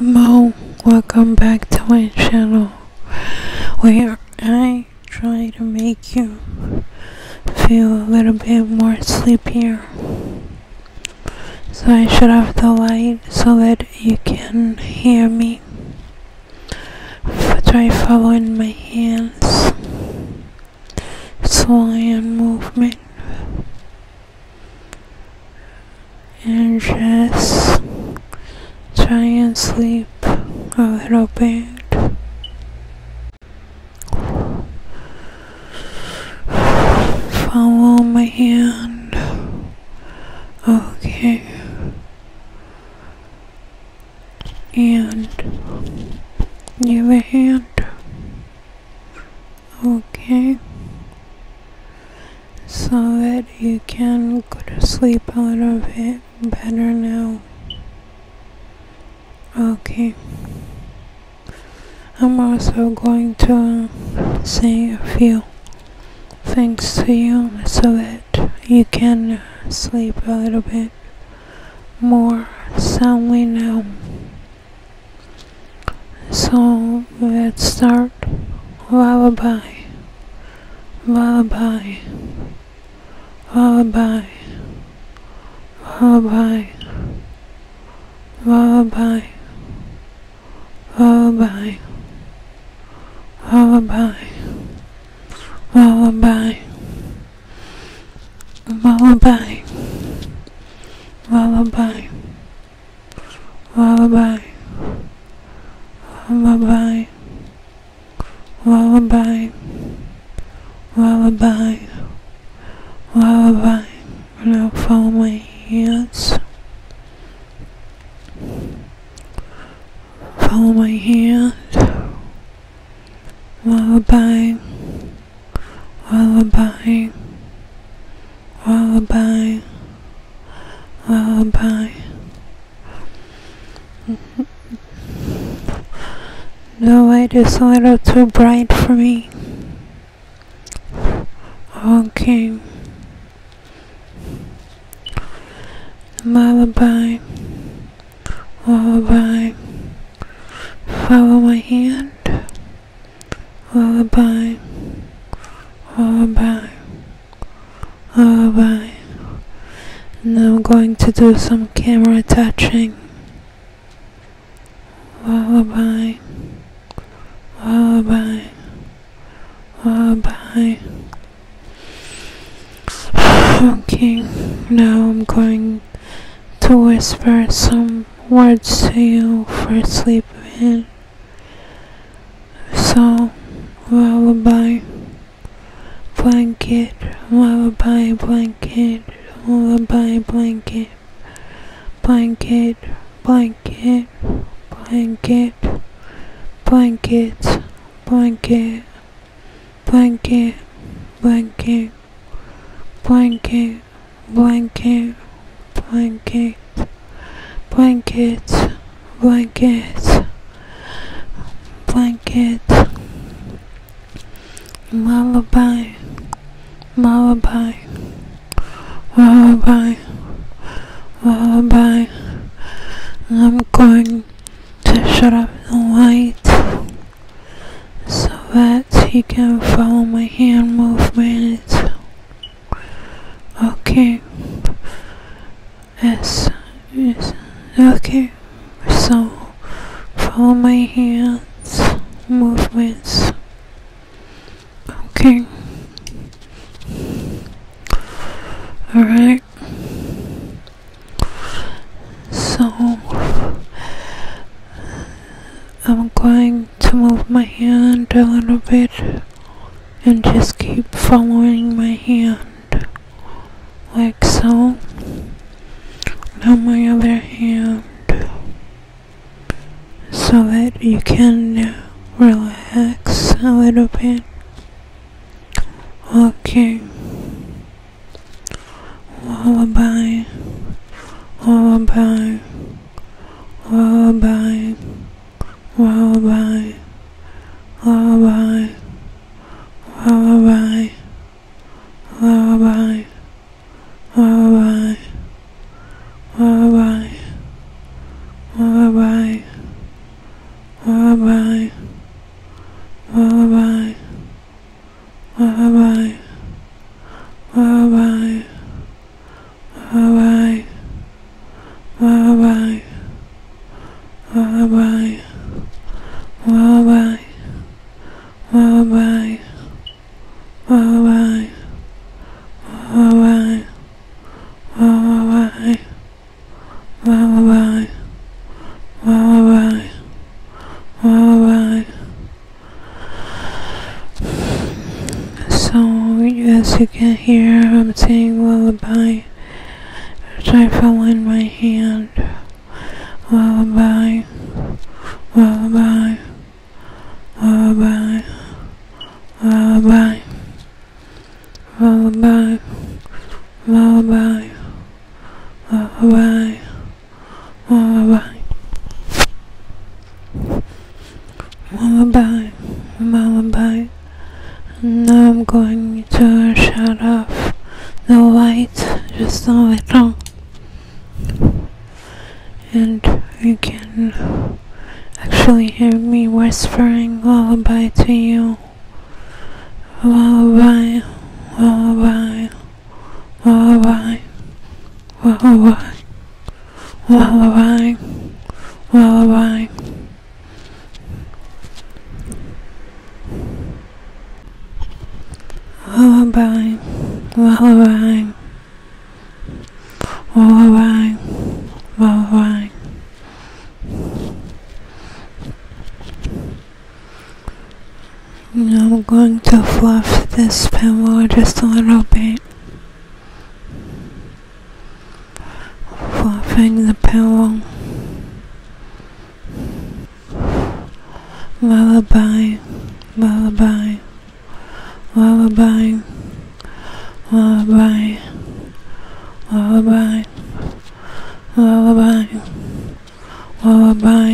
Mo, welcome back to my channel where I try to make you feel a little bit more sleepier. So I shut off the light so that you can hear me. Try following my hands, slow hand movement, and just try and sleep a little bit. Follow my hand. Okay. And the other hand. Okay. So that you can go to sleep a little bit better now. Okay. I'm also going to say a few things to you so that you can uh, sleep a little bit more soundly now. So let's start. Lullaby, lullaby, lullaby, lullaby, lullaby, lullaby, lullaby, lullaby, lullaby, lullaby, lullaby, lullaby, lullaby, lullaby, lullaby. Now follow my hands. Follow my hand. Lullaby. Lullaby. Lullaby. Lullaby. The light is a little too bright for me. Okay. Lullaby. Lullaby. Follow my hand. Lullaby. Lullaby. Lullaby. Now I'm going to do some camera touching. Lullaby. Lullaby. Lullaby. Okay, now I'm going to whisper some words to you for sleeping. So, lullaby, blanket, lullaby, blanket, lullaby, blanket, blanket, blanket, blanket, blankets, blanket, blanket, blanket, blanket, blanket, blanket, blankets, blankets, blanket lullaby, lullaby, lullaby, lullaby. I'm going to shut off the light so that you can follow my hand movements. Okay. Yes. Yes. Okay. So follow my hands movements. Okay. Alright. So I'm going to move my hand a little bit and just keep following my hand like so. Now my other hand so that you can uh, relax a little bit. Okay. Lullaby. Lullaby. Lullaby. Baba. So, as you can hear, I'm saying lullaby. As I fell in my hand. Lullaby, lullaby, lullaby, lullaby, lullaby, lullaby, lullaby. Whispering lullaby to you. Lullaby, lullaby, lullaby, lullaby, lullaby. Lullaby, lullaby, lullaby, lullaby. I'm going to fluff this pillow just a little bit. Fluffing the pillow. Lullaby, lullaby, lullaby, lullaby, lullaby, lullaby, lullaby,